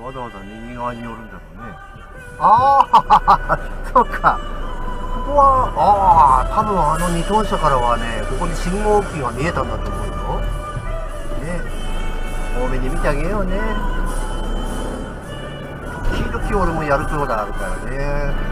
わざわざ右側に寄るんだろうね。ああ、そうか。ここは、ああ、多分あの2トン車からはね、ここに信号機が見えたんだと思うよ。ね。多めに見てあげようね。時々俺もやることがあるからね。